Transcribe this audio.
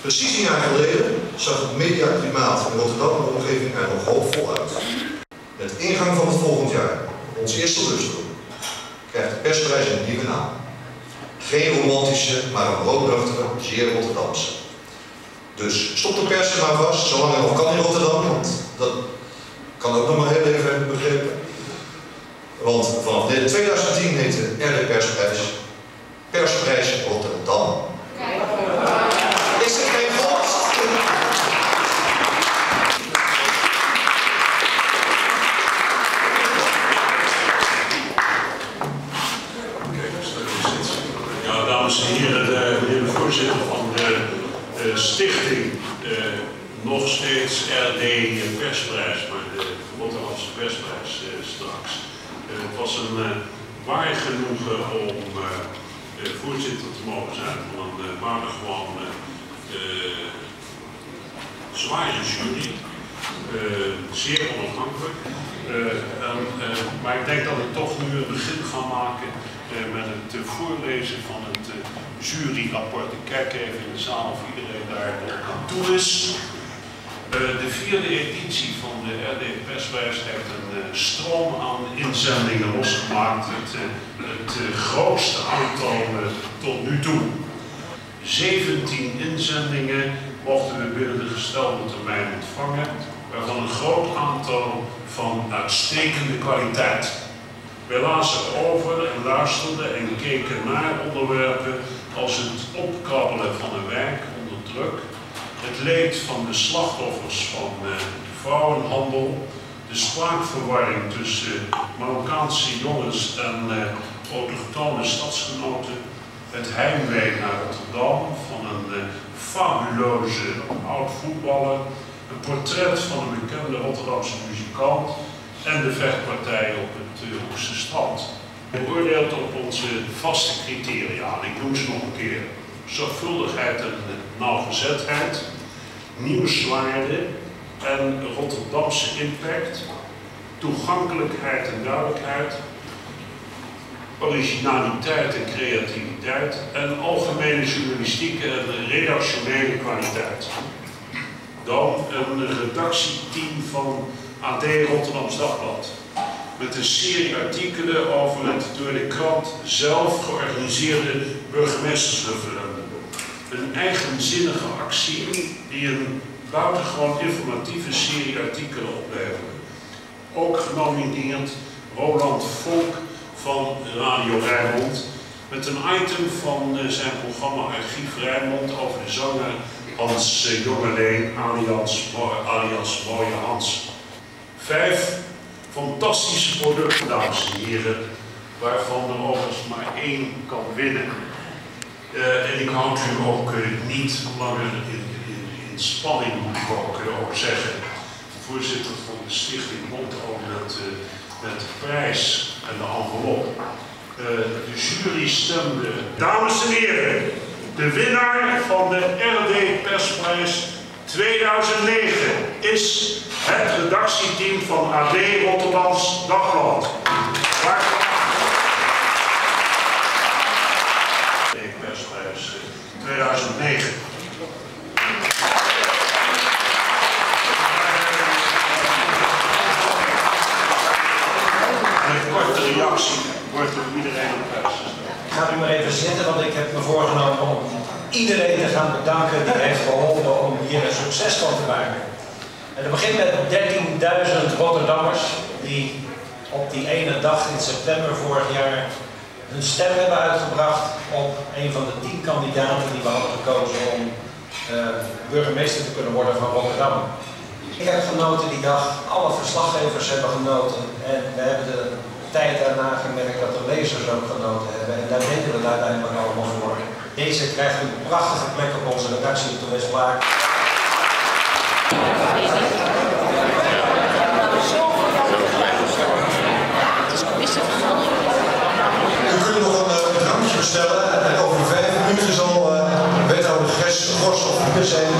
Precies een jaar geleden zag het mediaklimaat in Rotterdam en omgeving er nog hoopvol uit. Met ingang van het volgend jaar, ons eerste lustrum, krijgt de persprijs een nieuwe naam. Geen romantische, maar een roodruchtige, zeer Rotterdamse. Dus stop de pers er maar vast, zolang het nog kan in Rotterdam, want dat kan ook nog maar heel even begrepen. Want vanaf 2010 heet stichting, eh, nog steeds RD Persprijs, maar de Rotterdamse Persprijs eh, straks. Eh, het was een uh, waar genoegen om eh, voorzitter te mogen zijn van een uh, buitengewoon zware jury. zeer onafhankelijk. Maar ik denk dat ik toch nu een begin ga maken met het voorlezen van het juryrapport. Ik kijk even in de zaal of iedereen daar aan toe is. de vierde editie van de RD Perswijs heeft een stroom aan inzendingen losgemaakt. Het, het grootste aantal tot nu toe. 17 inzendingen mochten we binnen de gestelde termijn ontvangen, waarvan een groot aantal van uitstekende kwaliteit. Wij lazen over en luisterden en keken naar onderwerpen als het opkrabbelen van een werk onder druk, het leed van de slachtoffers van uh, vrouwenhandel, de spraakverwarring tussen Marokkaanse jongens en uh, autochtone stadsgenoten, het heimwee naar Rotterdam van een fabuloze oud voetballer, een portret van een bekende Rotterdamse muzikant en de vechtpartij op het uh, Hoekse strand. Beoordeeld op onze vaste criteria, ik noem ze nog een keer, zorgvuldigheid en nauwgezetheid, nieuwswaarde en Rotterdamse impact, toegankelijkheid en duidelijkheid, originaliteit en creativiteit en algemene journalistieke en redactionele kwaliteit. Dan een redactieteam van AD Rotterdams Dagblad. Met een serie artikelen over het door de krant zelf georganiseerde burgemeestersreferendum. Een eigenzinnige actie die een buitengewoon informatieve serie artikelen opleverde. Ook genomineerd Roland Volk van Radio Rijnmond met een item van uh, zijn programma Archief Rijnmond over de zanger Hans uh, Jongeleen alias, alias Mooie Hans. Vijf fantastische producten, dames en heren, waarvan er overigens maar één kan winnen. Uh, en ik houd u ook niet langer in, in, in spanning, moet ik ook, zeggen. De voorzitter van de stichting komt ook met, met de prijs en de envelop. De jury stemde. Dames en heren, de winnaar van de RD Persprijs 2009 is het redactieteam van AD Rotterdams Dagblad. Waar... Persprijs 2009. reactie wordt door iedereen op Ik ga nu maar even zitten, want ik heb me voorgenomen om iedereen te gaan bedanken die heeft geholpen om hier een succes van te maken. En het begint met 13.000 Rotterdammers die op die ene dag in september vorig jaar hun stem hebben uitgebracht op een van de tien kandidaten die we hadden gekozen om uh, burgemeester te kunnen worden van Rotterdam. Ik heb genoten die dag, alle verslaggevers hebben genoten en we hebben de tijd daarna gemerkt dat de lezers ook genoten hebben. En daar deden we uiteindelijk allemaal voor. Deze krijgt een prachtige plek op onze redactie op de Westlaak. U kunt nog een, een drankje bestellen en over vijf minuten zal uh, wethouder Gres Gors zijn